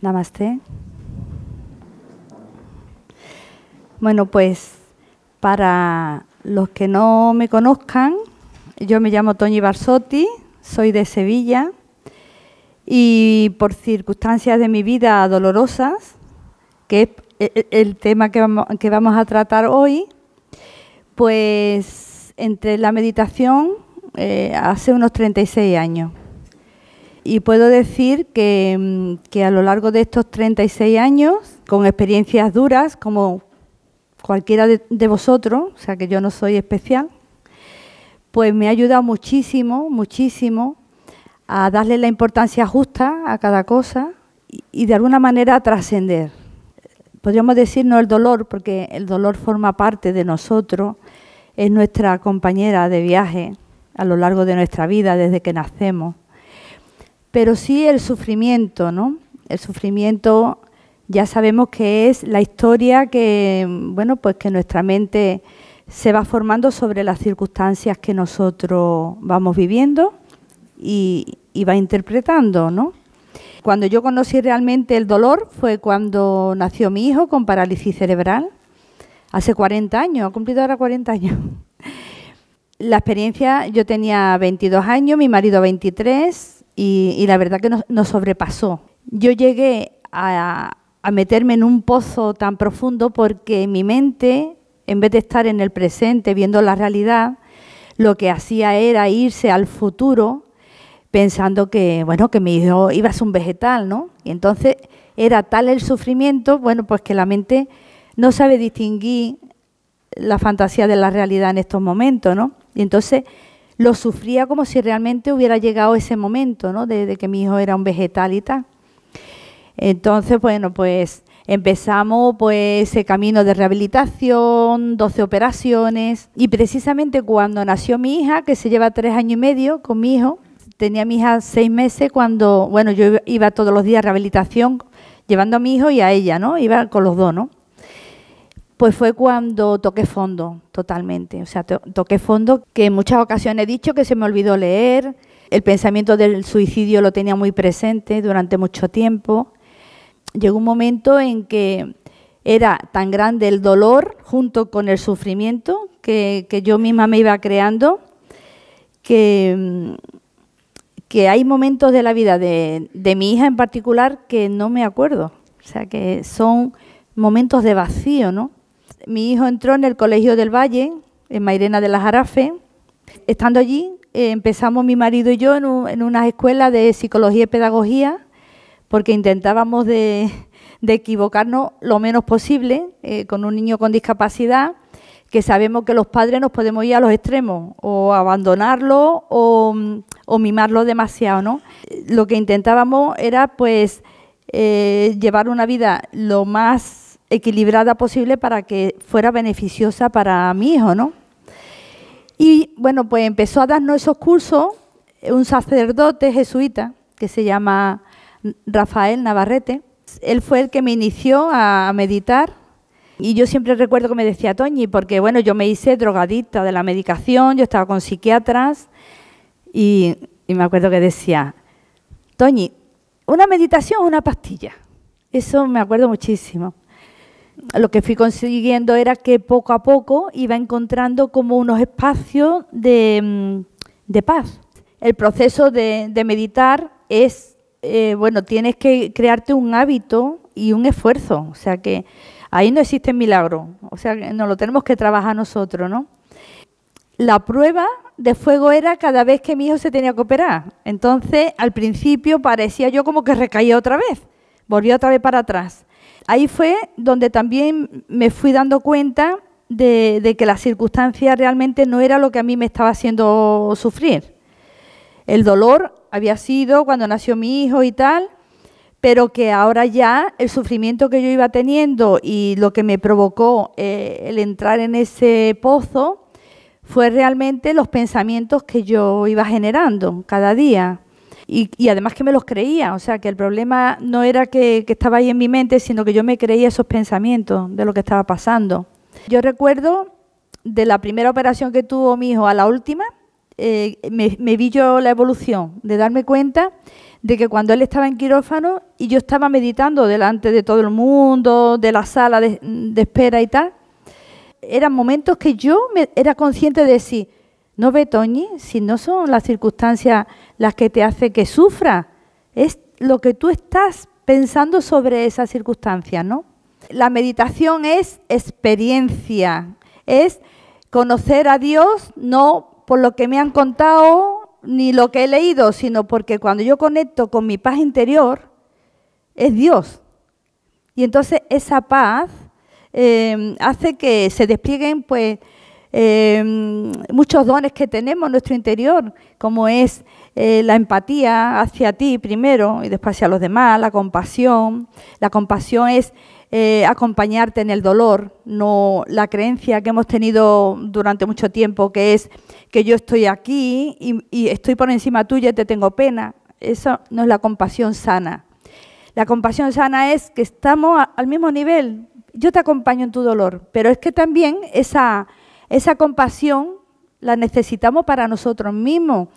Namaste. Bueno, pues para los que no me conozcan, yo me llamo Toñi Barsotti, soy de Sevilla y por circunstancias de mi vida dolorosas, que es e, e, el tema que vamos, a tratar hoy, pues entre la meditación eh, hace unos 36 años. Y puedo decir que, que, a lo largo de estos 36 años, con experiencias duras, como cualquiera de, de, vosotros, o sea que yo no soy especial, pues me ha ayudado muchísimo, muchísimo a darle la importancia justa a cada cosa y, y de alguna manera a trascender. Podríamos decir no el dolor, porque el dolor forma parte de nosotros, es nuestra compañera de viaje a lo largo de nuestra vida desde que nacemos pero sí el sufrimiento, ¿no? El sufrimiento ya sabemos que es la historia que, bueno, pues que nuestra mente se va formando sobre las circunstancias que nosotros vamos viviendo y, y va interpretando, ¿no? Cuando yo conocí realmente el dolor fue cuando nació mi hijo con parálisis cerebral, hace 40 años, ha cumplido ahora 40 años. La experiencia, yo tenía 22 años, mi marido 23, y, la verdad que nos, sobrepasó. Yo llegué a, meterme en un pozo tan profundo porque mi mente, en vez de estar en el presente viendo la realidad, lo que hacía era irse al futuro pensando que, bueno, que mi hijo iba a ser un vegetal, ¿no? Y entonces era tal el sufrimiento, bueno, pues que la mente no sabe distinguir la fantasía de la realidad en estos momentos, ¿no? Y entonces lo sufría como si realmente hubiera llegado ese momento, ¿no? De, que mi hijo era un vegetal y tal. Entonces, bueno, pues empezamos pues ese camino de rehabilitación, 12 operaciones y precisamente cuando nació mi hija, que se lleva tres años y medio con mi hijo, tenía mi hija seis meses cuando, bueno, yo iba todos los días a rehabilitación llevando a mi hijo y a ella, ¿no? Iba con los dos, ¿no? Pues fue cuando toqué fondo totalmente. O sea, toqué fondo que en muchas ocasiones he dicho que se me olvidó leer, el pensamiento del suicidio lo tenía muy presente durante mucho tiempo. Llegó un momento en que era tan grande el dolor junto con el sufrimiento que, yo misma me iba creando, que, hay momentos de la vida de, de mi hija en particular que no me acuerdo. O sea, que son momentos de vacío, ¿no? Mi hijo entró en el Colegio del Valle, en Mairena de la Jarafe. Estando allí, eh, empezamos mi marido y yo en, una escuela de psicología y pedagogía, porque intentábamos de, equivocarnos lo menos posible eh, con un niño con discapacidad, que sabemos que los padres nos podemos ir a los extremos, o abandonarlo o, mimarlo demasiado, ¿no? Lo que intentábamos era, pues, eh, llevar una vida lo más equilibrada posible para que fuera beneficiosa para mi hijo, ¿no? Y bueno, pues empezó a darnos esos cursos un sacerdote jesuita que se llama Rafael Navarrete. Él fue el que me inició a meditar y yo siempre recuerdo que me decía Toñi, porque bueno, yo me hice drogadicta de la medicación, yo estaba con psiquiatras y, y me acuerdo que decía, Toñi, una meditación o una pastilla. Eso me acuerdo muchísimo lo que fui consiguiendo era que poco a poco iba encontrando como unos espacios de, mm, paz. El proceso de, meditar es, eh, bueno, tienes que crearte un hábito y un esfuerzo, o sea que ahí no existe milagro, o sea que nos lo tenemos que trabajar nosotros, ¿no? La prueba de fuego era cada vez que mi hijo se tenía que operar. Entonces, al principio parecía yo como que recaía otra vez, volvía otra vez para atrás. Ahí fue donde también me fui dando cuenta de, que la circunstancia realmente no era lo que a mí me estaba haciendo sufrir. El dolor había sido cuando nació mi hijo y tal, pero que ahora ya el sufrimiento que yo iba teniendo y lo que me provocó eh, el entrar en ese pozo fue realmente los pensamientos que yo iba generando cada día y, además que me los creía, o sea, que el problema no era que, estaba ahí en mi mente, sino que yo me creía esos pensamientos de lo que estaba pasando. Yo recuerdo de la primera operación que tuvo mi hijo a la última, eh, me, vi yo la evolución, de darme cuenta de que cuando él estaba en quirófano y yo estaba meditando delante de todo el mundo, de la sala de, espera y tal, eran momentos que yo me, era consciente de decir, no ve, Toñi, si no son las circunstancias las que te hacen que sufra, es lo que tú estás pensando sobre esas circunstancias, ¿no? La meditación es experiencia, es conocer a Dios no por lo que me han contado ni lo que he leído, sino porque cuando yo conecto con mi paz interior, es Dios. Y entonces esa paz eh, hace que se desplieguen pues eh, muchos dones que tenemos en nuestro interior, como es eh, la empatía hacia ti primero y después hacia los demás, la compasión. La compasión es eh, acompañarte en el dolor, no la creencia que hemos tenido durante mucho tiempo, que es que yo estoy aquí y, y estoy por encima tuya y te tengo pena. Eso no es la compasión sana. La compasión sana es que estamos al mismo nivel. Yo te acompaño en tu dolor, pero es que también esa esa compasión la necesitamos para nosotros mismos,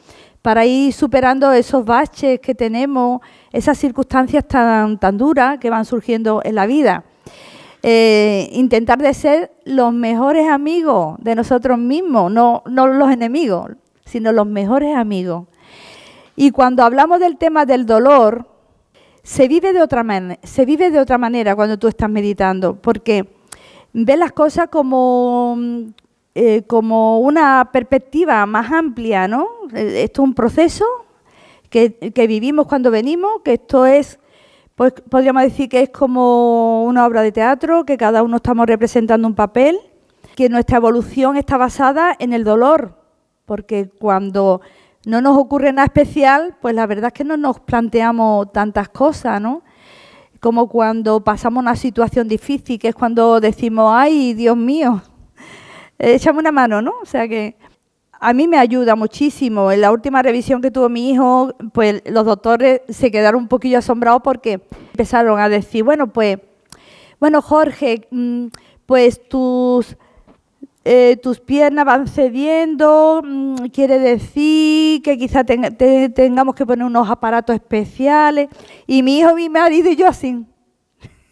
para ir superando esos baches que tenemos, esas circunstancias tan, tan duras que van surgiendo en la vida. Eh, intentar de ser los mejores amigos de nosotros mismos, no, no los enemigos, sino los mejores amigos. Y cuando hablamos del tema del dolor, se vive de otra, se vive de otra manera cuando tú estás meditando, porque ves las cosas como, eh, como una perspectiva más amplia, ¿no? Eh, esto es un proceso que, vivimos cuando venimos, que esto es, pues podríamos decir que es como una obra de teatro, que cada uno estamos representando un papel, que nuestra evolución está basada en el dolor, porque cuando no nos ocurre nada especial, pues la verdad es que no nos planteamos tantas cosas, ¿no? Como cuando pasamos una situación difícil, que es cuando decimos, ay, Dios mío, échame una mano, ¿no? O sea que a mí me ayuda muchísimo. En la última revisión que tuvo mi hijo, pues los doctores se quedaron un poquillo asombrados porque empezaron a decir, bueno, pues, bueno, Jorge, mm, pues tus, eh, tus piernas van cediendo, mm, quiere decir que quizá tengamos que poner unos aparatos especiales. Y mi hijo, mi marido y yo así.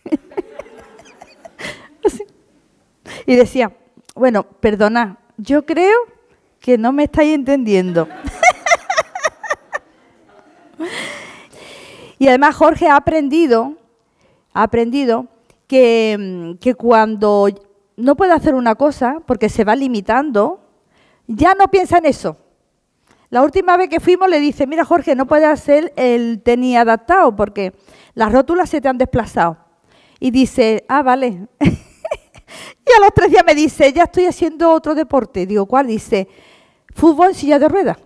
así. Y decía, bueno, perdona, yo creo que no me estáis entendiendo. y además Jorge ha aprendido, ha aprendido que, que cuando no puede hacer una cosa porque se va limitando, ya no piensa en eso. La última vez que fuimos le dice, mira Jorge, no puedes hacer el tenis adaptado porque las rótulas se te han desplazado. Y dice, ah, vale. Y a los tres días me dice, ya estoy haciendo otro deporte. Digo, ¿cuál? Dice, fútbol en silla de ruedas.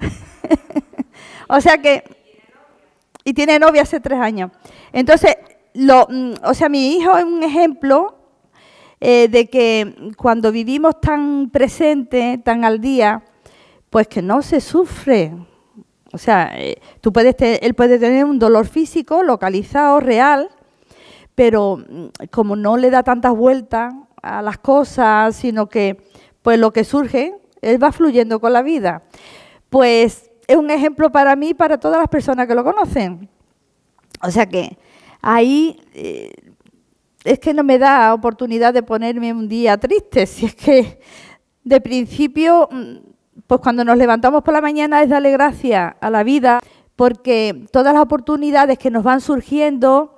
o sea que, y tiene novia hace tres años. Entonces, lo, mm, o sea, mi hijo es un ejemplo eh, de que cuando vivimos tan presente, tan al día, pues que no se sufre. O sea, eh, tú puedes él puede tener un dolor físico localizado, real, pero mm, como no le da tantas vueltas a las cosas, sino que pues lo que surge, él va fluyendo con la vida. Pues es un ejemplo para mí y para todas las personas que lo conocen. O sea que ahí eh, es que no me da oportunidad de ponerme un día triste, si es que de principio, mm, pues cuando nos levantamos por la mañana es darle gracias a la vida, porque todas las oportunidades que nos van surgiendo,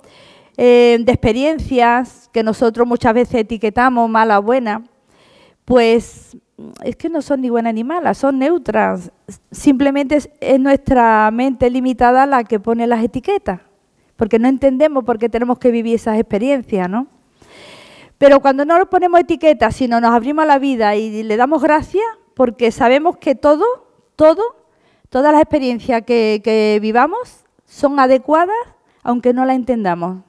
eh, de experiencias que nosotros muchas veces etiquetamos mala o buena, pues es que no son ni buenas ni malas, son neutras. Simplemente es, nuestra mente limitada la que pone las etiquetas, porque no entendemos por qué tenemos que vivir esas experiencias, ¿no? Pero cuando no nos ponemos etiquetas, sino nos abrimos a la vida y le damos gracias, porque sabemos que todo, todo, todas las experiencias que, que vivamos son adecuadas, aunque no las entendamos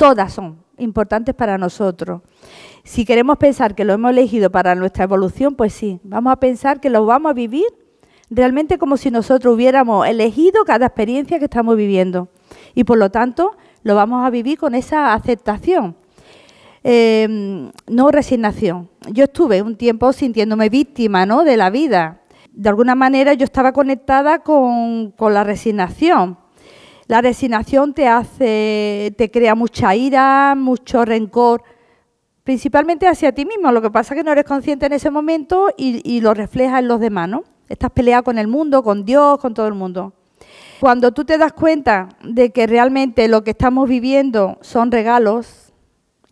todas son importantes para nosotros. Si queremos pensar que lo hemos elegido para nuestra evolución, pues sí, vamos a pensar que lo vamos a vivir realmente como si nosotros hubiéramos elegido cada experiencia que estamos viviendo. Y por lo tanto, lo vamos a vivir con esa aceptación, em, no resignación. Yo estuve un tiempo sintiéndome víctima ¿no? de la vida. de alguna manera yo estaba conectada con, con la resignación. La resignación te hace, te crea mucha ira, mucho rencor, principalmente hacia ti mismo. Lo que pasa es que no eres consciente en ese momento y, y lo reflejas en los demás, ¿no? Estás peleado con el mundo, con Dios, con todo el mundo. Cuando tú te das cuenta de que realmente lo que estamos viviendo son regalos,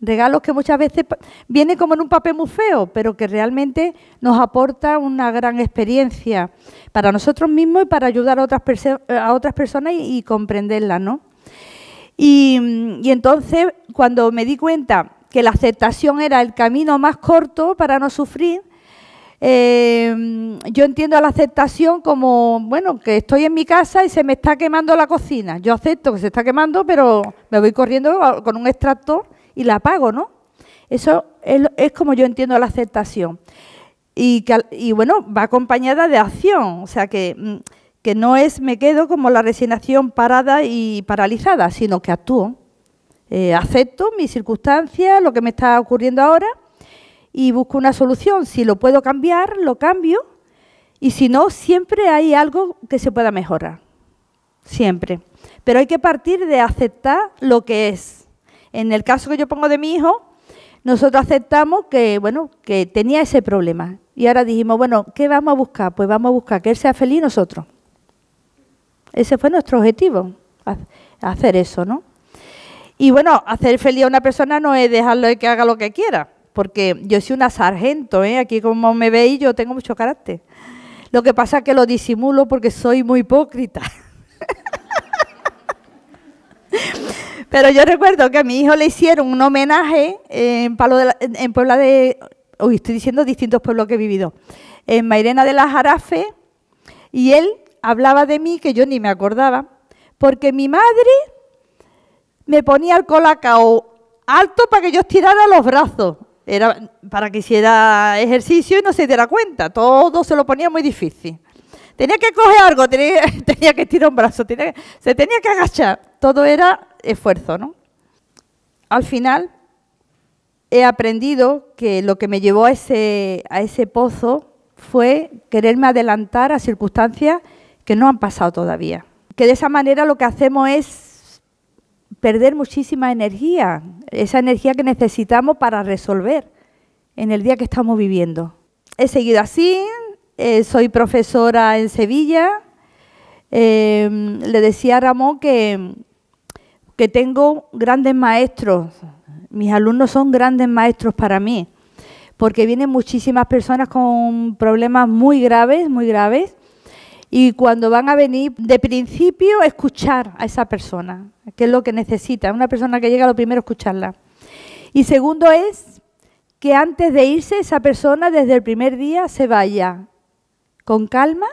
regalos que muchas veces vienen como en un papel muy feo, pero que realmente nos aporta una gran experiencia para nosotros mismos y para ayudar a otras, a otras personas y, comprenderlas, ¿no? Y, y entonces, cuando me di cuenta que la aceptación era el camino más corto para no sufrir, eh, yo entiendo la aceptación como, bueno, que estoy en mi casa y se me está quemando la cocina. Yo acepto que se está quemando, pero me voy corriendo con un extractor y la apago, ¿no? Eso es, como yo entiendo la aceptación. Y, y, bueno, va acompañada de acción, o sea que, mm, que no es me quedo como la resignación parada y paralizada, sino que actúo. Eh, acepto mis circunstancias, lo que me está ocurriendo ahora y busco una solución. Si lo puedo cambiar, lo cambio. Y si no, siempre hay algo que se pueda mejorar. Siempre. Pero hay que partir de aceptar lo que es. En el caso que yo pongo de mi hijo, nosotros aceptamos que, bueno, que tenía ese problema. Y ahora dijimos, bueno, ¿qué vamos a buscar? Pues vamos a buscar que él sea feliz nosotros. Ese fue nuestro objetivo, hacer eso, ¿no? Y bueno, hacer feliz a una persona no es dejarlo que haga lo que quiera porque yo soy una sargento, ¿eh? aquí como me veis yo tengo mucho carácter. Lo que pasa es que lo disimulo porque soy muy hipócrita. Pero yo recuerdo que a mi hijo le hicieron un homenaje en, Palo de en Puebla de... Uy, estoy diciendo distintos pueblos que he vivido. En Mairena de la Jarafe, y él hablaba de mí que yo ni me acordaba, porque mi madre me ponía el colacao alto para que yo estirara los brazos era para que hiciera ejercicio y no se diera cuenta. Todo se lo ponía muy difícil. Tenía que coger algo, tenía, que estirar un brazo, se tenía que agachar. Todo era esfuerzo, ¿no? Al final he aprendido que lo que me llevó a ese, a ese pozo fue quererme adelantar a circunstancias que no han pasado todavía. Que de esa manera lo que hacemos es perder muchísima energía, esa energía que necesitamos para resolver en el día que estamos viviendo. He seguido así, eh, soy profesora en Sevilla. Em, le decía a Ramón que, que tengo grandes maestros, mis alumnos son grandes maestros para mí, porque vienen muchísimas personas con problemas muy graves, muy graves, y cuando van a venir, de principio, escuchar a esa persona, que es lo que necesita. Una persona que llega, lo primero, escucharla. Y segundo es que antes de irse, esa persona desde el primer día se vaya con calma,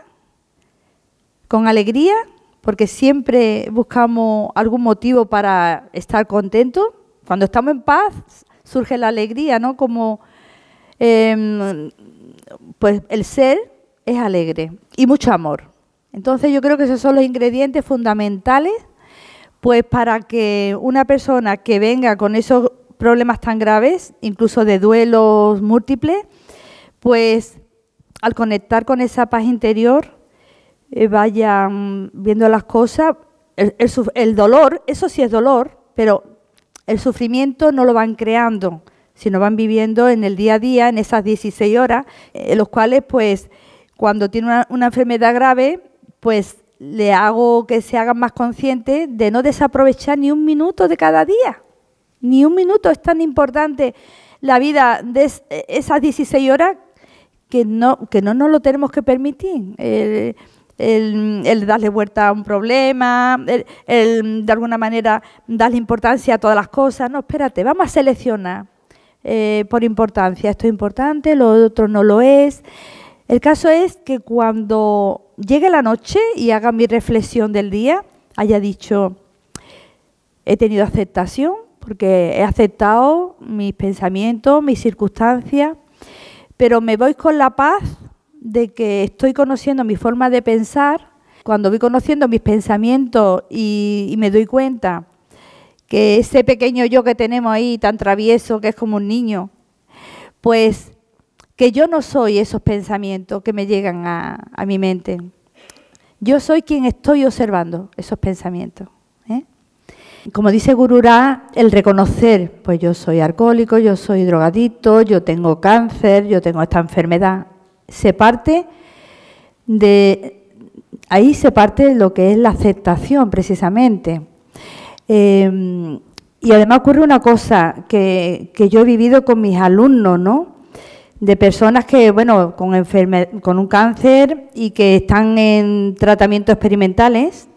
con alegría, porque siempre buscamos algún motivo para estar contentos. Cuando estamos en paz, surge la alegría, ¿no? Como em, pues el ser es alegre y mucho amor. Entonces yo creo que esos son los ingredientes fundamentales pues para que una persona que venga con esos problemas tan graves, incluso de duelos múltiples, pues al conectar con esa paz interior eh, vayan viendo las cosas, el, el, dolor, eso sí es dolor, pero el sufrimiento no lo van creando, sino van viviendo en el día a día, en esas 16 horas, en los cuales pues cuando tiene una, enfermedad grave, pues le hago que se hagan más conscientes de no desaprovechar ni un minuto de cada día. Ni un minuto es tan importante la vida de esas 16 horas que no, que no nos lo tenemos que permitir. El, darle vuelta a un problema, el, de alguna manera darle importancia a todas las cosas. No, espérate, vamos a seleccionar eh, por importancia. Esto es importante, lo otro no lo es. El caso es que cuando llegue la noche y haga mi reflexión del día, haya dicho, he tenido aceptación, porque he aceptado mis pensamientos, mis circunstancias, pero me voy con la paz de que estoy conociendo mi forma de pensar. Cuando voy conociendo mis pensamientos y, me doy cuenta que ese pequeño yo que tenemos ahí, tan travieso, que es como un niño, pues que yo no soy esos pensamientos que me llegan a, mi mente. Yo soy quien estoy observando esos pensamientos. ¿eh? Como dice Gurura, el reconocer, pues yo soy alcohólico, yo soy drogadicto, yo tengo cáncer, yo tengo esta enfermedad, se parte de ahí se parte lo que es la aceptación precisamente. Eh, y además ocurre una cosa que, que, yo he vivido con mis alumnos, ¿no? De personas que, bueno, con, con un cáncer y que están en tratamientos experimentales,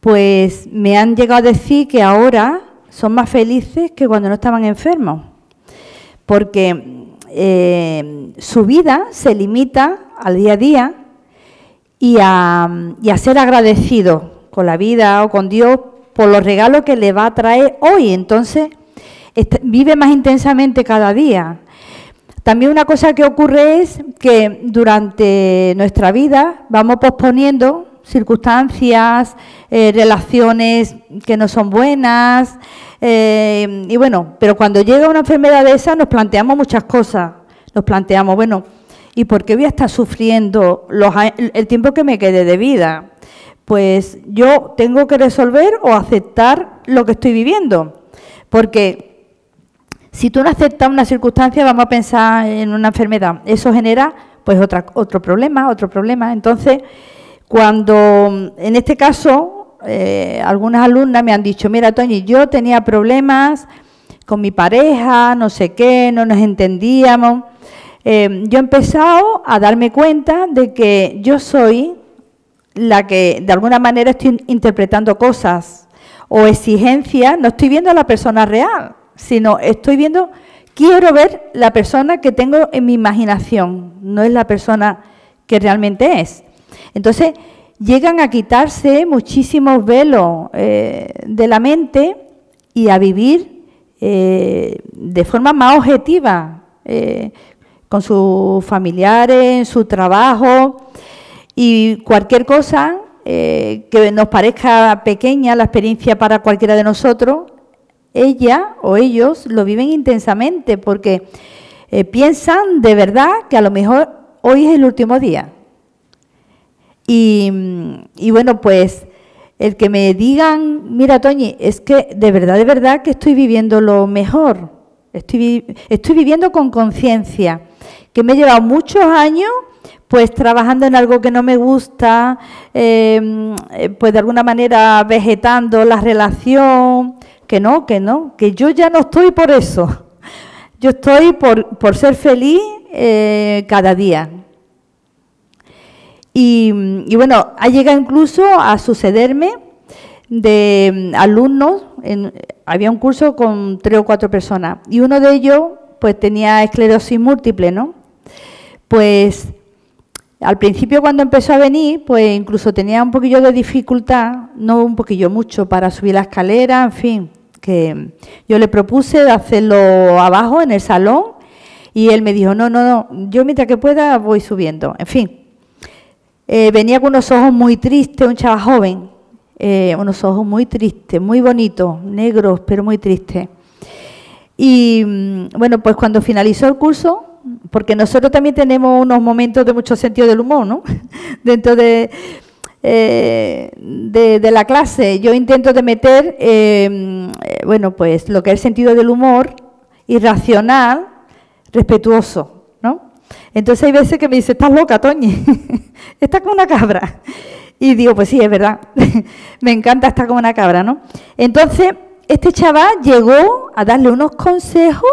pues me han llegado a decir que ahora son más felices que cuando no estaban enfermos. Porque eh, su vida se limita al día a día y a, ser agradecido con la vida o con Dios por los regalos que le va a traer hoy. Entonces, vive más intensamente cada día. También una cosa que ocurre es que durante nuestra vida vamos posponiendo circunstancias, eh, relaciones que no son buenas, eh, y bueno, pero cuando llega una enfermedad de esa nos planteamos muchas cosas. Nos planteamos, bueno, ¿y por qué voy a estar sufriendo el tiempo que me quede de vida? Pues yo tengo que resolver o aceptar lo que estoy viviendo. Porque si tú no aceptas una circunstancia, vamos a pensar en una enfermedad. Eso genera pues otra, otro problema, otro problema. Entonces, cuando en este caso eh, algunas alumnas me han dicho, mira, Toñi, yo tenía problemas con mi pareja, no sé qué, no nos entendíamos. Eh, yo he empezado a darme cuenta de que yo soy la que de alguna manera estoy interpretando cosas o exigencias, no estoy viendo a la persona real, sino estoy viendo, quiero ver la persona que tengo en mi imaginación, no es la persona que realmente es. Entonces, llegan a quitarse muchísimos velos eh, de la mente y a vivir eh, de forma más objetiva eh, con sus familiares, su trabajo y cualquier cosa que nos parezca pequeña, la experiencia para cualquiera de nosotros, ella o ellos lo viven intensamente porque piensan de verdad que a lo mejor hoy es el último día y, bueno, pues el que me digan, mira Toñi, es que de verdad, de verdad que estoy viviendo lo mejor, estoy, estoy viviendo con conciencia, que me he llevado muchos años pues trabajando en algo que no me gusta, em, eh, pues de alguna manera vegetando la relación, que no, que no, que yo ya no estoy por eso, yo estoy por, por ser feliz eh, cada día, y, bueno, ha llegado incluso a sucederme de mm, alumnos, había un curso con tres o cuatro personas, y uno de ellos pues tenía esclerosis múltiple, ¿no? Pues al principio cuando empezó a venir, pues incluso tenía un poquillo de dificultad, no un poquillo mucho, para subir la escalera, en fin, que yo le propuse de hacerlo abajo en el salón y él me dijo, no, no, no, yo mientras que pueda voy subiendo, en fin. Eh, venía con unos ojos muy tristes, un chaval joven, eh, unos ojos muy tristes, muy bonitos, negros, pero muy tristes. Y mm, bueno, pues cuando finalizó el curso, porque nosotros también tenemos unos momentos de mucho sentido del humor, ¿no? Dentro de, eh, de, la clase, yo intento de meter, bueno, pues lo que es el sentido del humor, irracional, respetuoso. Entonces hay veces que me dice, estás loca, Toñi, estás como una cabra. Y digo, pues sí, es verdad, me encanta estar como una cabra, ¿no? Entonces, este chaval llegó a darle unos consejos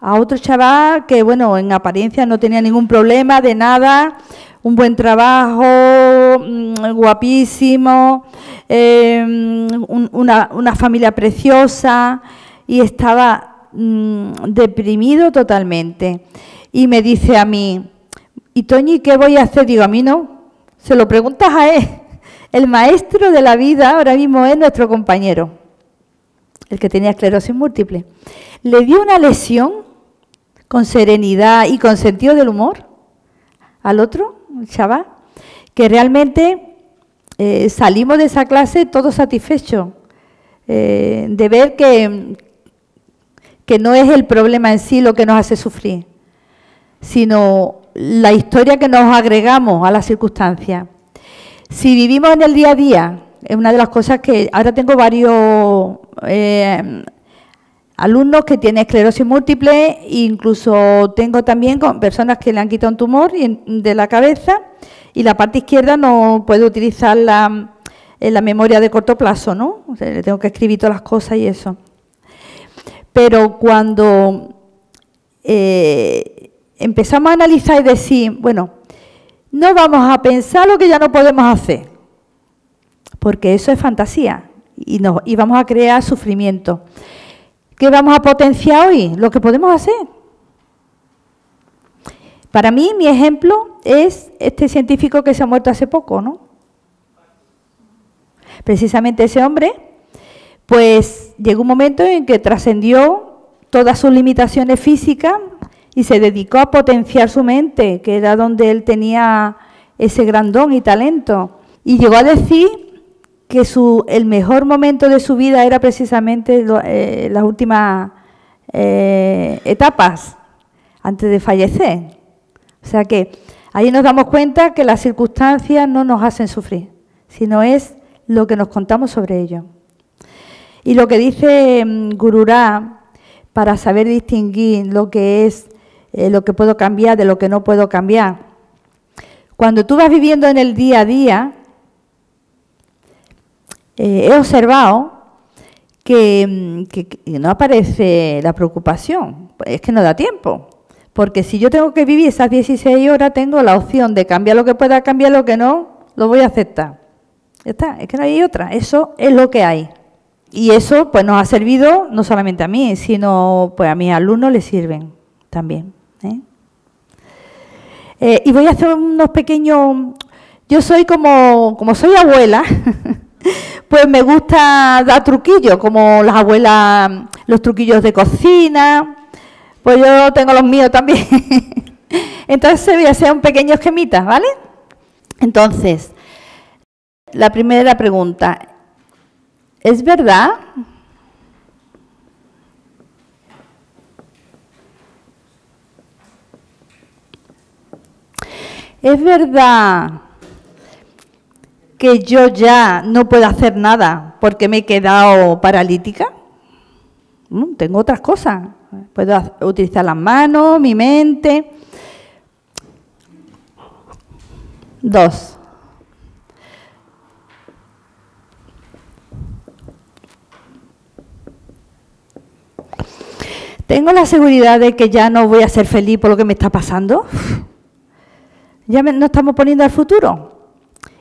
a otro chaval que, bueno, en apariencia no tenía ningún problema de nada, un buen trabajo, mm, guapísimo, em, una, familia preciosa y estaba mm, deprimido totalmente y me dice a mí, ¿y Toñi qué voy a hacer? Digo, a mí no, se lo preguntas a él. El maestro de la vida ahora mismo es nuestro compañero, el que tenía esclerosis múltiple. Le dio una lesión con serenidad y con sentido del humor al otro, chaval, que realmente eh, salimos de esa clase todos satisfechos eh, de ver que, que no es el problema en sí lo que nos hace sufrir, sino la historia que nos agregamos a las circunstancias. Si vivimos en el día a día, es una de las cosas que ahora tengo varios eh, alumnos que tienen esclerosis múltiple, incluso tengo también con personas que le han quitado un tumor de la cabeza y la parte izquierda no puede utilizarla en la memoria de corto plazo, ¿no? le tengo que escribir todas las cosas y eso. Pero cuando eh, empezamos a analizar y decir, bueno, no vamos a pensar lo que ya no podemos hacer, porque eso es fantasía y, vamos a crear sufrimiento. ¿Qué vamos a potenciar hoy? Lo que podemos hacer. Para mí, mi ejemplo es este científico que se ha muerto hace poco, ¿no? Precisamente ese hombre, pues llegó un momento en que trascendió todas sus limitaciones físicas y se dedicó a potenciar su mente, que era donde él tenía ese gran don y talento. Y llegó a decir que su, el mejor momento de su vida era precisamente eh, las últimas eh, etapas antes de fallecer. O sea que ahí nos damos cuenta que las circunstancias no nos hacen sufrir, sino es lo que nos contamos sobre ello. Y lo que dice mm, Gururá, para saber distinguir lo que es eh, lo que puedo cambiar de lo que no puedo cambiar. Cuando tú vas viviendo en el día a día, eh, he observado que, mm, que, no aparece la preocupación, es que no da tiempo. Porque si yo tengo que vivir esas 16 horas, tengo la opción de cambiar lo que pueda cambiar, lo que no, lo voy a aceptar. Ya está, es que no hay otra, eso es lo que hay. Y eso pues nos ha servido no solamente a mí, sino pues a mis alumnos les sirven también. ¿Eh? Eh, y voy a hacer unos pequeños... Yo soy como, como soy abuela, pues me gusta dar truquillos, como las abuelas, los truquillos de cocina, pues yo tengo los míos también. Entonces voy a hacer un pequeño esquemita, ¿vale? Entonces, la primera pregunta, ¿es verdad? ¿Es verdad que yo ya no puedo hacer nada porque me he quedado paralítica? Mm, tengo otras cosas. Puedo utilizar las manos, mi mente. Dos. ¿Tengo la seguridad de que ya no voy a ser feliz por lo que me está pasando? ¿Ya no estamos poniendo al futuro?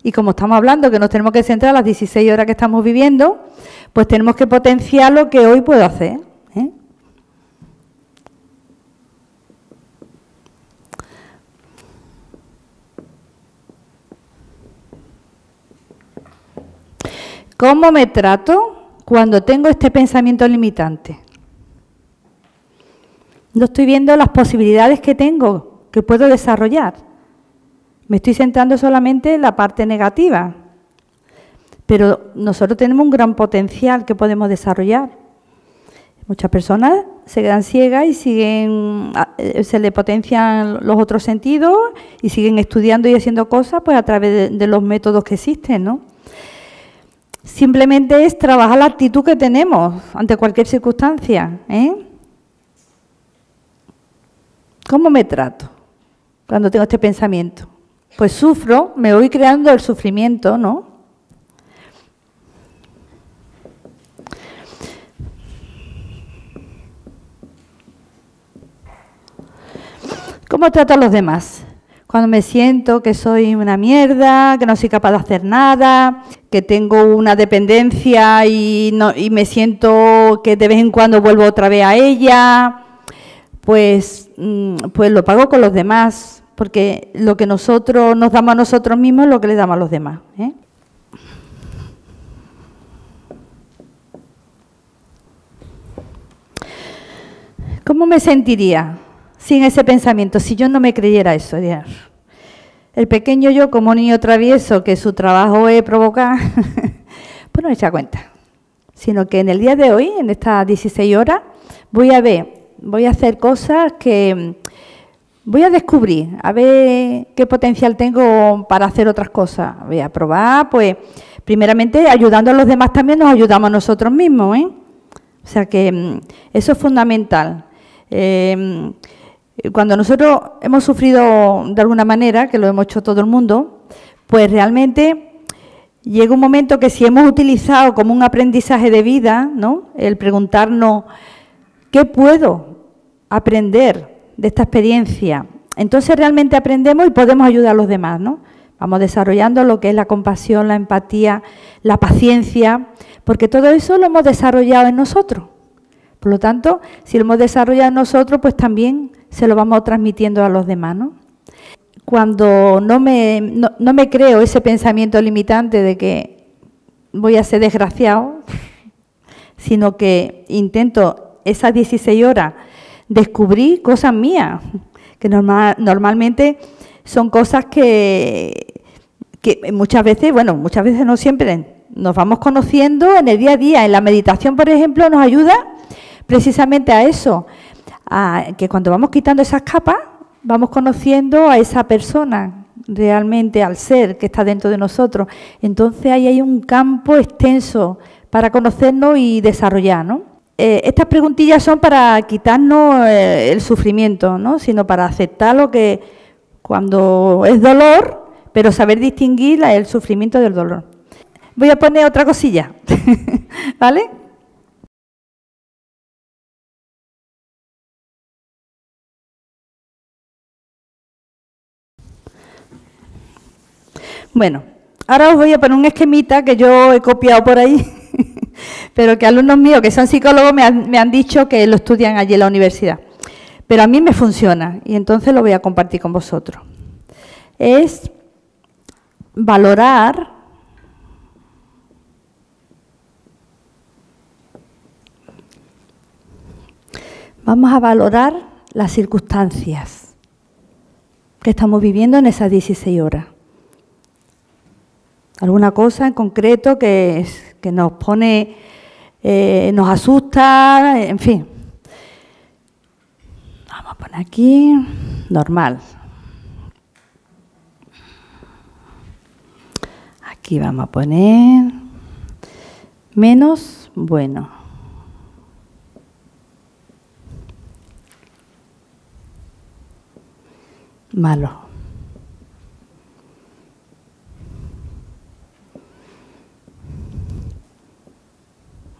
Y como estamos hablando que nos tenemos que centrar las 16 horas que estamos viviendo, pues tenemos que potenciar lo que hoy puedo hacer. ¿eh? ¿Cómo me trato cuando tengo este pensamiento limitante? No estoy viendo las posibilidades que tengo, que puedo desarrollar. Me estoy centrando solamente en la parte negativa. Pero nosotros tenemos un gran potencial que podemos desarrollar. Muchas personas se quedan ciegas y siguen, eh, se le potencian los otros sentidos y siguen estudiando y haciendo cosas pues a través de, de los métodos que existen, ¿no? Simplemente es trabajar la actitud que tenemos ante cualquier circunstancia, ¿eh? ¿Cómo me trato cuando tengo este pensamiento? Pues sufro, me voy creando el sufrimiento, ¿no? ¿Cómo trato a los demás? Cuando me siento que soy una mierda, que no soy capaz de hacer nada, que tengo una dependencia y, no, y me siento que de vez en cuando vuelvo otra vez a ella, pues, mm, pues lo pago con los demás, porque lo que nosotros nos damos a nosotros mismos es lo que le damos a los demás. ¿eh? ¿Cómo me sentiría sin ese pensamiento si yo no me creyera eso? El pequeño yo, como niño travieso, que su trabajo es provocar, pues no me echa cuenta. Sino que en el día de hoy, en estas 16 horas, voy a ver voy a hacer cosas que voy a descubrir, a ver qué potencial tengo para hacer otras cosas. Voy a probar, pues, primeramente ayudando a los demás también nos ayudamos a nosotros mismos, ¿eh? O sea que mm, eso es fundamental. Eh, cuando nosotros hemos sufrido de alguna manera, que lo hemos hecho todo el mundo, pues realmente llega un momento que si hemos utilizado como un aprendizaje de vida, ¿no? El preguntarnos ¿qué puedo aprender de esta experiencia? Entonces realmente aprendemos y podemos ayudar a los demás, ¿no? Vamos desarrollando lo que es la compasión, la empatía, la paciencia, porque todo eso lo hemos desarrollado en nosotros. Por lo tanto, si lo hemos desarrollado en nosotros, pues también se lo vamos transmitiendo a los demás. ¿no? Cuando no me, no, me creo ese pensamiento limitante de que voy a ser desgraciado, sino que intento esas 16 horas descubrir cosas mías, que normalmente son cosas que, que muchas veces, bueno, muchas veces no siempre, nos vamos conociendo en el día a día. En la meditación, por ejemplo, nos ayuda precisamente a eso, a que cuando vamos quitando esas capas, vamos conociendo a esa persona, realmente al ser que está dentro de nosotros. Entonces ahí hay un campo extenso para conocernos y desarrollar, ¿no? Eh, estas preguntillas son para quitarnos eh, el sufrimiento, ¿no? Sino para aceptar lo que cuando es dolor, pero saber distinguir el sufrimiento del dolor. Voy a poner otra cosilla, ¿vale? Bueno, ahora os voy a poner un esquemita que yo he copiado por ahí, pero que alumnos míos que son psicólogos me han, dicho que lo estudian allí en la universidad. Pero a mí me funciona y entonces lo voy a compartir con vosotros. Es valorar Vamos a valorar las circunstancias que estamos viviendo en esas 16 horas alguna cosa en concreto que, que nos pone, eh, nos asusta, en fin. Vamos a poner aquí, normal. Aquí vamos a poner menos bueno. Malo.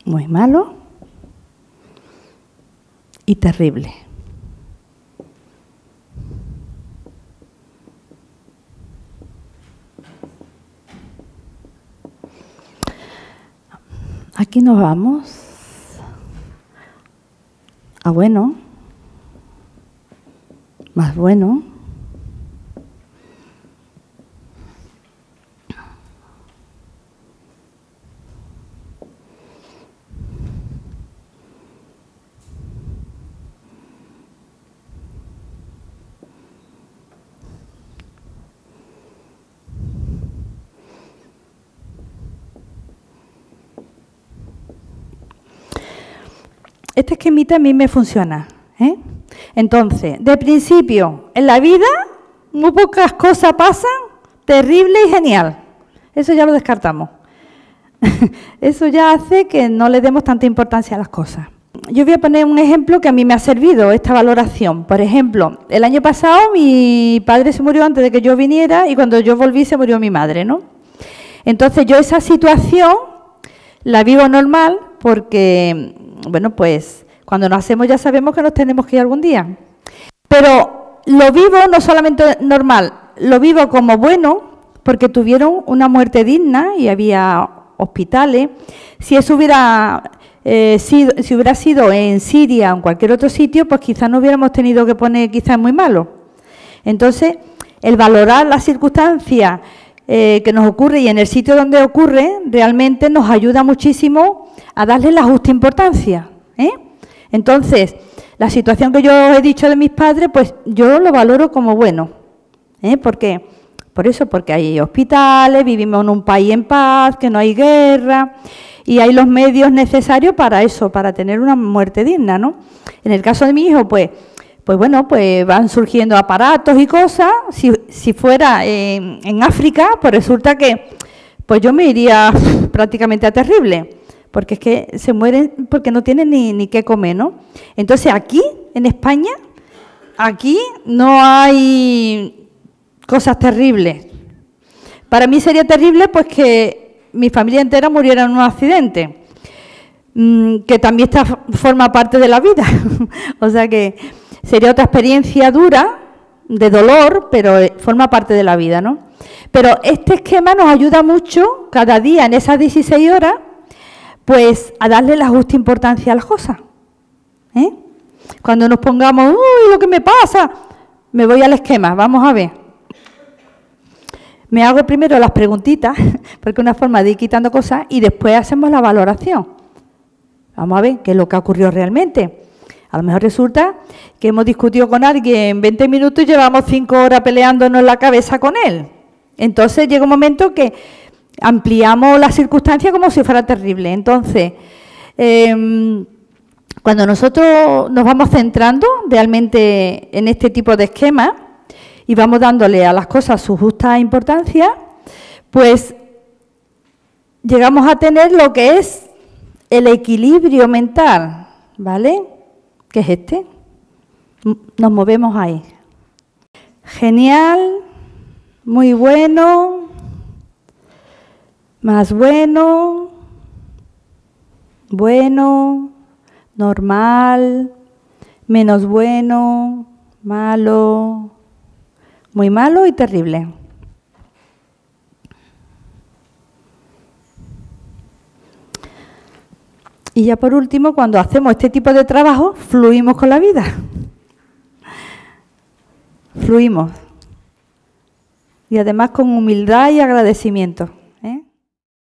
Muy malo y terrible. Aquí nos vamos a bueno, más bueno. Este esquemita a mí me funciona. ¿eh? Entonces, de principio, en la vida muy pocas cosas pasan, terrible y genial. Eso ya lo descartamos. Eso ya hace que no le demos tanta importancia a las cosas. Yo voy a poner un ejemplo que a mí me ha servido esta valoración. Por ejemplo, el año pasado mi padre se murió antes de que yo viniera y cuando yo volví se murió mi madre, ¿no? Entonces yo esa situación la vivo normal porque bueno, pues cuando nacemos ya sabemos que nos tenemos que ir algún día. Pero lo vivo no solamente normal, lo vivo como bueno porque tuvieron una muerte digna y había hospitales. Si eso hubiera eh, sido, si hubiera sido en Siria o en cualquier otro sitio, pues quizás no hubiéramos tenido que poner quizás muy malo. Entonces, el valorar las circunstancias eh, que nos ocurre y en el sitio donde ocurre realmente nos ayuda muchísimo a darle la justa importancia. ¿eh? Entonces, la situación que yo he dicho de mis padres, pues yo lo valoro como bueno. ¿eh? ¿Por qué? Por eso, porque hay hospitales, vivimos en un país en paz, que no hay guerra y hay los medios necesarios para eso, para tener una muerte digna, ¿no? En el caso de mi hijo, pues, pues bueno, pues van surgiendo aparatos y cosas. Si, si fuera en, en África, pues resulta que pues yo me iría prácticamente a terrible, porque es que se mueren porque no tienen ni, qué comer, ¿no? Entonces aquí, en España, aquí no hay cosas terribles. Para mí sería terrible pues que mi familia entera muriera en un accidente, mm, que también está, forma parte de la vida. o sea que sería otra experiencia dura, de dolor, pero eh, forma parte de la vida, ¿no? Pero este esquema nos ayuda mucho cada día en esas 16 horas, pues a darle la justa importancia a las cosas. ¿eh? Cuando nos pongamos, uy, lo que me pasa, me voy al esquema, vamos a ver. Me hago primero las preguntitas, porque es una forma de ir quitando cosas, y después hacemos la valoración. Vamos a ver qué es lo que ha ocurrido realmente. A lo mejor resulta que hemos discutido con alguien 20 minutos y llevamos 5 horas peleándonos la cabeza con él. Entonces llega un momento que ampliamos la circunstancia como si fuera terrible. Entonces, em, cuando nosotros nos vamos centrando realmente en este tipo de esquemas y vamos dándole a las cosas su justa importancia, pues llegamos a tener lo que es el equilibrio mental, ¿vale? ¿Qué es este? Nos movemos ahí. Genial, muy bueno, más bueno, bueno, normal, menos bueno, malo, muy malo y terrible. Y ya por último, cuando hacemos este tipo de trabajo, fluimos con la vida. Fluimos y además con humildad y agradecimiento.